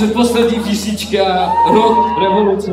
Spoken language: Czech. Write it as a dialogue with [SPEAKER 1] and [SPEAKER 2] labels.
[SPEAKER 1] Předposlední písnička Rok revoluce.